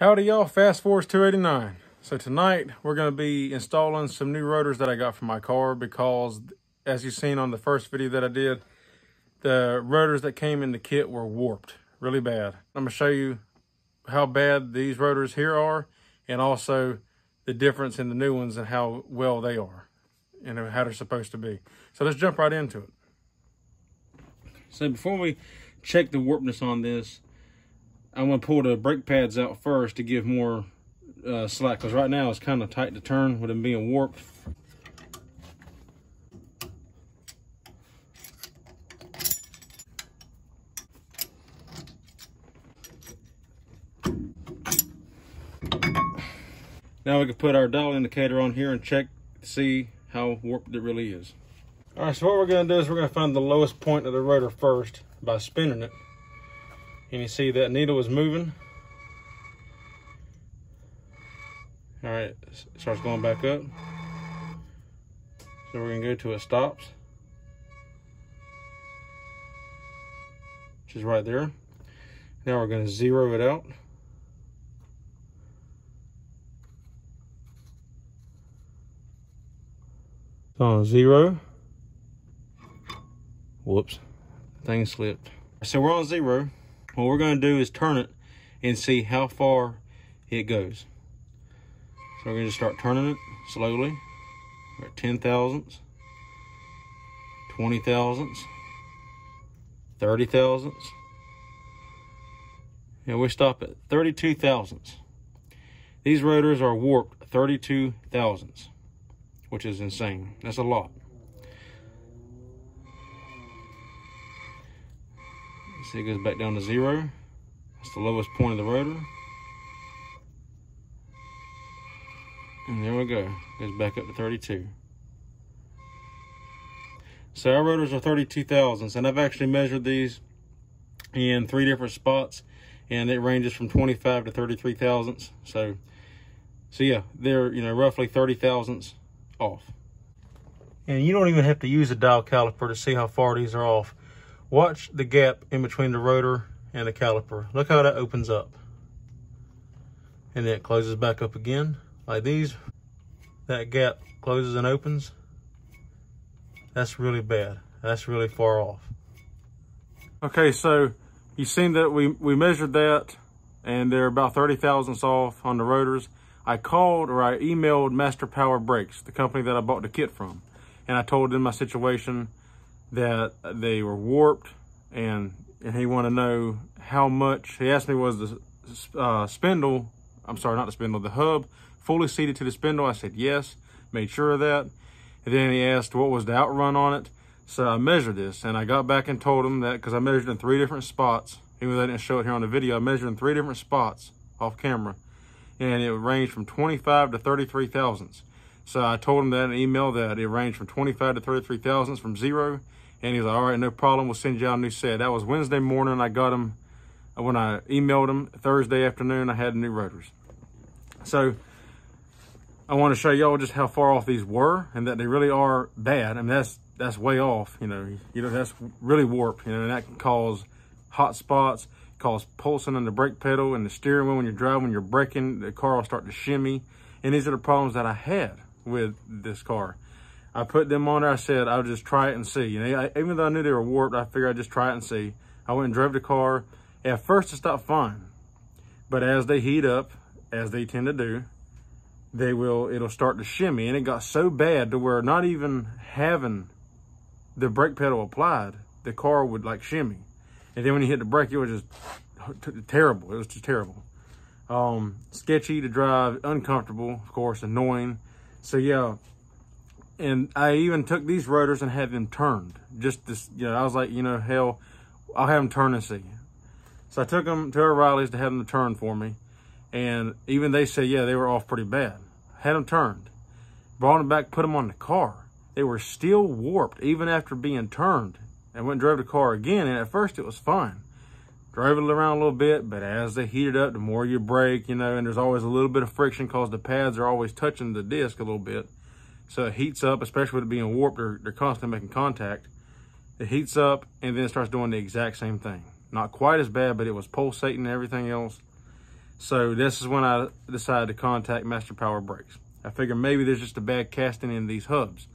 Howdy y'all, FastFords 289. So tonight we're going to be installing some new rotors that I got for my car because as you've seen on the first video that I did, the rotors that came in the kit were warped really bad. I'm to show you how bad these rotors here are and also the difference in the new ones and how well they are and how they're supposed to be. So let's jump right into it. So before we check the warpness on this, I'm to pull the brake pads out first to give more uh, slack because right now it's kind of tight to turn with them being warped. Now we can put our dial indicator on here and check to see how warped it really is. All right, so what we're gonna do is we're gonna find the lowest point of the rotor first by spinning it. And you see that needle is moving. All right, starts going back up. So we're gonna go to it stops. Which is right there. Now we're gonna zero it out. on zero. Whoops, thing slipped. So we're on zero. What we're gonna do is turn it and see how far it goes. So we're gonna start turning it slowly. We're at 10 thousandths, 20 thousandths, 30 thousandths. And we stop at 32 thousandths. These rotors are warped 32 thousandths which is insane. That's a lot. See, it goes back down to zero. That's the lowest point of the rotor. And there we go. Goes back up to 32. So our rotors are 32 thousandths, and I've actually measured these in three different spots, and it ranges from 25 to 33 thousandths. So, so yeah, they're you know roughly 30 thousandths off. And you don't even have to use a dial caliper to see how far these are off. Watch the gap in between the rotor and the caliper. Look how that opens up. And then it closes back up again. Like these, that gap closes and opens. That's really bad. That's really far off. Okay, so you've seen that we, we measured that and they're about 30 thousandths off on the rotors. I called or I emailed Master Power Brakes, the company that I bought the kit from. And I told them my situation that they were warped and, and he wanted to know how much, he asked me was the uh, spindle, I'm sorry, not the spindle, the hub fully seated to the spindle. I said yes, made sure of that. And then he asked what was the outrun on it. So I measured this and I got back and told him that because I measured in three different spots. Even though I didn't show it here on the video, I measured in three different spots off camera and it ranged from 25 to 33 thousandths. So I told him that in an email that it ranged from 25 to 33 thousandths from zero. And he's like, all right, no problem. We'll send you out a new set. That was Wednesday morning. I got him when I emailed him Thursday afternoon. I had new rotors. So I want to show y'all just how far off these were and that they really are bad. I mean, that's, that's way off, you know, you know, that's really warped, you know, and that can cause hot spots cause pulsing on the brake pedal and the steering wheel when you're driving, when you're braking, the car will start to shimmy. And these are the problems that I had with this car. I put them on there. I said, I'll just try it and see. You know, I, even though I knew they were warped, I figured I'd just try it and see. I went and drove the car. At first, it stopped fine. But as they heat up, as they tend to do, they will, it'll start to shimmy. And it got so bad to where not even having the brake pedal applied, the car would like shimmy. And then when you hit the brake, it was just terrible. It was just terrible. Um, sketchy to drive, uncomfortable, of course, annoying. So yeah, and I even took these rotors and had them turned. Just this, you know, I was like, you know, hell, I'll have them turn and see. So I took them to O'Reilly's to have them turn for me. And even they say, yeah, they were off pretty bad. Had them turned. Brought them back, put them on the car. They were still warped even after being turned. I went and drove the car again, and at first it was fine. Drove it around a little bit, but as they heat it up, the more you brake, you know, and there's always a little bit of friction because the pads are always touching the disc a little bit. So it heats up, especially with it being warped, they're, they're constantly making contact. It heats up, and then it starts doing the exact same thing. Not quite as bad, but it was pulsating and everything else. So this is when I decided to contact Master Power Brakes. I figured maybe there's just a bad casting in these hubs.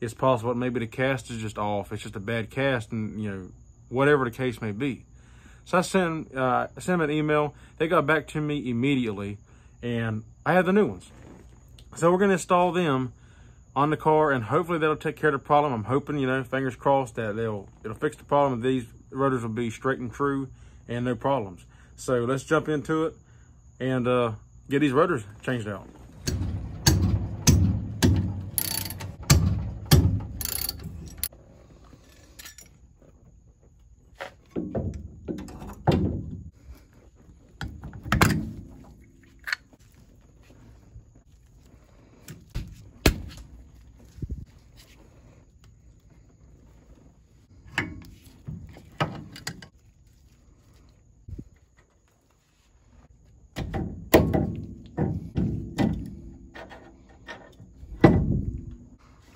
It's possible maybe the cast is just off. It's just a bad cast and, you know, whatever the case may be. So I sent, uh, sent them an email. They got back to me immediately and I have the new ones. So we're going to install them on the car and hopefully that'll take care of the problem. I'm hoping, you know, fingers crossed that they'll, it'll fix the problem. These rotors will be straight and true and no problems. So let's jump into it and uh, get these rotors changed out.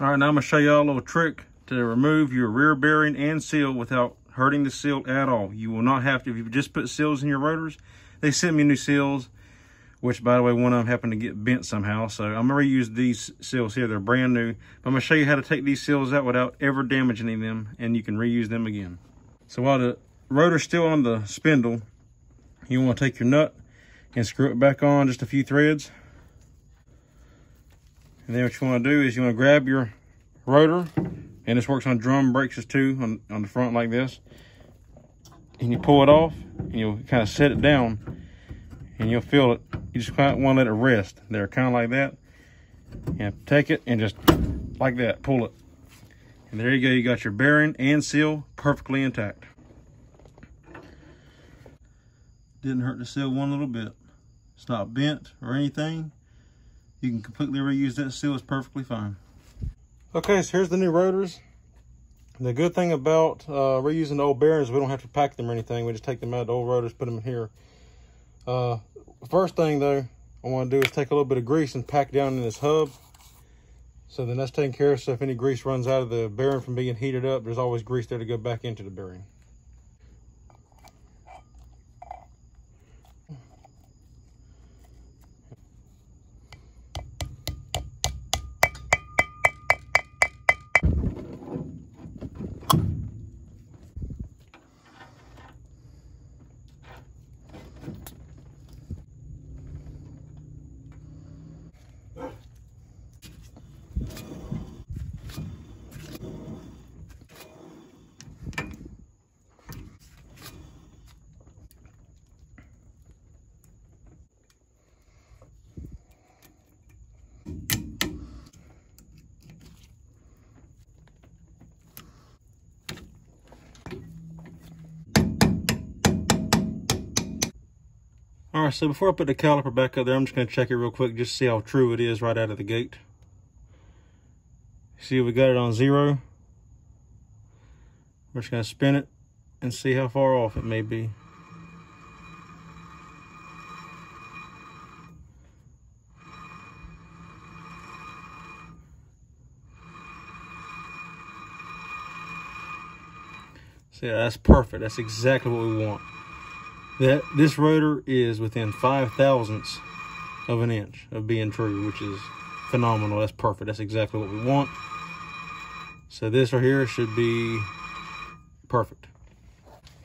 All right, now I'm gonna show y'all a little trick to remove your rear bearing and seal without hurting the seal at all. You will not have to, if you just put seals in your rotors, they sent me new seals, which by the way, one of them happened to get bent somehow. So I'm gonna reuse these seals here. They're brand new. I'm gonna show you how to take these seals out without ever damaging them and you can reuse them again. So while the rotor's still on the spindle, you wanna take your nut and screw it back on just a few threads. And then what you want to do is you want to grab your rotor, and this works on drum brakes as too, on, on the front like this. And you pull it off, and you'll kind of set it down, and you'll feel it. You just want to let it rest there, kind of like that. And take it and just like that, pull it. And there you go, you got your bearing and seal perfectly intact. Didn't hurt the seal one little bit. It's not bent or anything. You can completely reuse that seal, it's perfectly fine. Okay, so here's the new rotors. The good thing about uh, reusing the old bearings, we don't have to pack them or anything. We just take them out of the old rotors, put them in here. Uh, first thing though, I want to do is take a little bit of grease and pack down in this hub. So then that's taken care of. So if any grease runs out of the bearing from being heated up, there's always grease there to go back into the bearing. So before I put the caliper back up there, I'm just gonna check it real quick, just see how true it is right out of the gate. See, if we got it on zero. We're just gonna spin it and see how far off it may be. See, that's perfect. That's exactly what we want that this rotor is within five thousandths of an inch of being true, which is phenomenal. That's perfect. That's exactly what we want. So this right here should be perfect.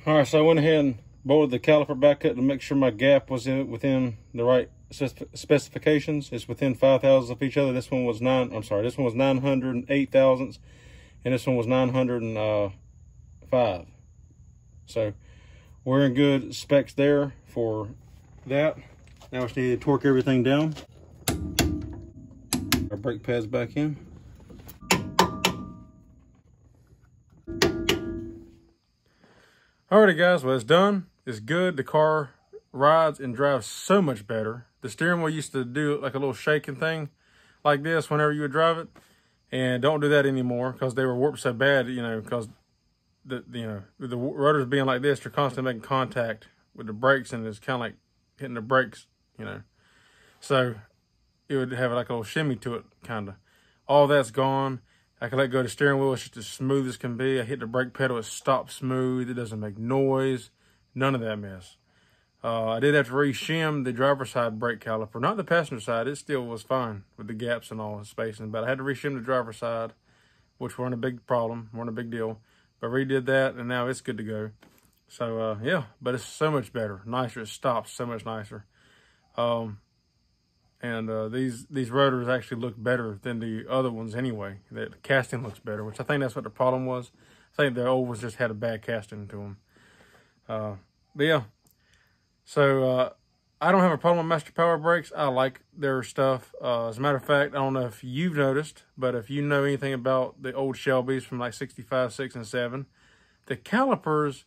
All right, so I went ahead and bolted the caliper back up to make sure my gap was in, within the right specifications. It's within five thousandths of each other. This one was nine, I'm sorry, this one was 908 thousandths and this one was 905. Uh, so we're in good specs there for that. Now we just need to torque everything down. Our brake pads back in. Alrighty guys, well it's done. It's good. The car rides and drives so much better. The steering wheel used to do like a little shaking thing like this whenever you would drive it. And don't do that anymore because they were warped so bad, you know, because the you know the rotors being like this, you're constantly making contact with the brakes, and it's kind of like hitting the brakes, you know. So it would have like a little shimmy to it, kind of. All that's gone. I can let go of the steering wheel. It's just as smooth as can be. I hit the brake pedal. It stops smooth. It doesn't make noise. None of that mess. Uh, I did have to re-shim the driver's side brake caliper, not the passenger side. It still was fine with the gaps and all the spacing, but I had to re-shim the driver's side, which weren't a big problem, weren't a big deal. But redid that, and now it's good to go. So uh, yeah, but it's so much better, nicer. It stops so much nicer. Um, and uh, these these rotors actually look better than the other ones anyway. The casting looks better, which I think that's what the problem was. I think the old ones just had a bad casting to them. Uh, but yeah, so uh, I don't have a problem with Master Power Brakes. I like their stuff. Uh, as a matter of fact, I don't know if you've noticed, but if you know anything about the old Shelbys from like 65, 6, and 7, the calipers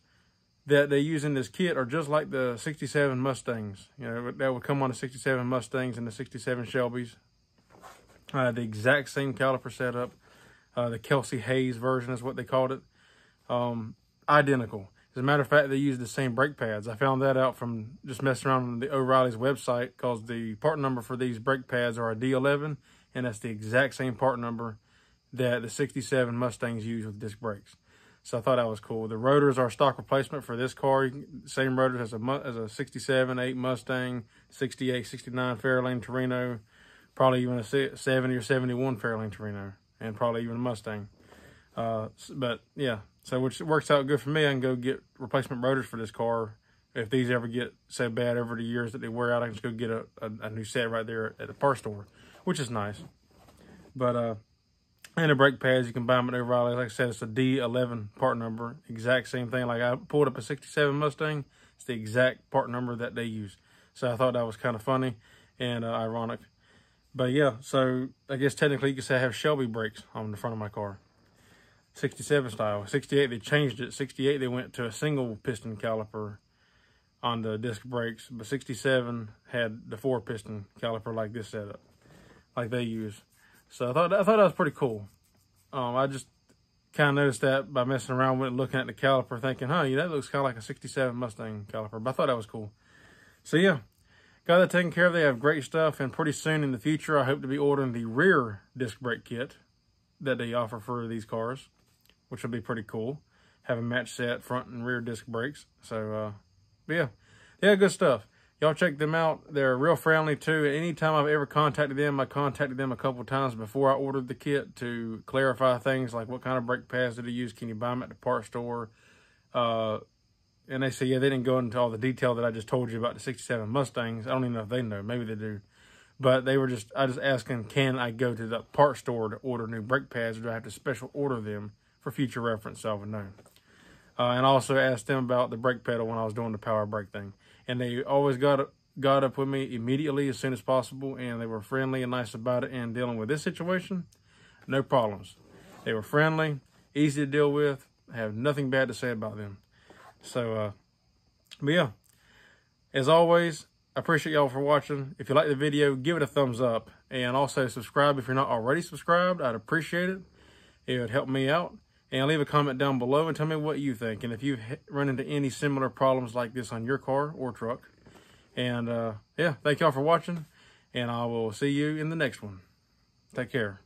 that they use in this kit are just like the 67 Mustangs. You know, that would come on the 67 Mustangs and the 67 Shelbys. Uh, the exact same caliper setup. Uh, the Kelsey Hayes version is what they called it. Um, identical. As a matter of fact, they use the same brake pads. I found that out from just messing around on the O'Reilly's website because the part number for these brake pads are a D11, and that's the exact same part number that the 67 Mustangs use with disc brakes. So I thought that was cool. The rotors are stock replacement for this car. Same rotors as a, as a 67, 8 Mustang, 68, 69 Fairlane Torino, probably even a 70 or 71 Fairlane Torino, and probably even a Mustang. Uh, but yeah, so which works out good for me. I can go get replacement rotors for this car. If these ever get so bad over the years that they wear out, I can just go get a, a, a new set right there at the parts store, which is nice. But, uh, and the brake pads, you can buy them at O'Reilly. Like I said, it's a D11 part number. Exact same thing. Like I pulled up a 67 Mustang. It's the exact part number that they use. So I thought that was kind of funny and uh, ironic. But yeah, so I guess technically you could say I have Shelby brakes on the front of my car. 67 style. 68, they changed it. 68, they went to a single piston caliper on the disc brakes, but 67 had the four piston caliper like this setup, like they use. So I thought I thought that was pretty cool. Um, I just kind of noticed that by messing around with it, looking at the caliper, thinking, huh, that looks kind of like a 67 Mustang caliper. But I thought that was cool. So yeah, got that taken care of. They have great stuff, and pretty soon in the future, I hope to be ordering the rear disc brake kit that they offer for these cars which will be pretty cool. Have a match set front and rear disc brakes. So, uh, yeah, yeah, good stuff. Y'all check them out. They're real friendly too. Anytime I've ever contacted them, I contacted them a couple times before I ordered the kit to clarify things like what kind of brake pads did they use? Can you buy them at the parts store? Uh, and they say, yeah, they didn't go into all the detail that I just told you about the 67 Mustangs. I don't even know if they know. Maybe they do. But they were just, I just asking, can I go to the parts store to order new brake pads or do I have to special order them? For future reference so I would know. Uh, and also asked them about the brake pedal when I was doing the power brake thing. And they always got got up with me immediately as soon as possible, and they were friendly and nice about it. And dealing with this situation, no problems. They were friendly, easy to deal with. I have nothing bad to say about them. So, uh, but yeah, as always, I appreciate y'all for watching. If you like the video, give it a thumbs up. And also subscribe if you're not already subscribed. I'd appreciate it. It would help me out and leave a comment down below and tell me what you think and if you've run into any similar problems like this on your car or truck. And uh, yeah, thank y'all for watching, and I will see you in the next one. Take care.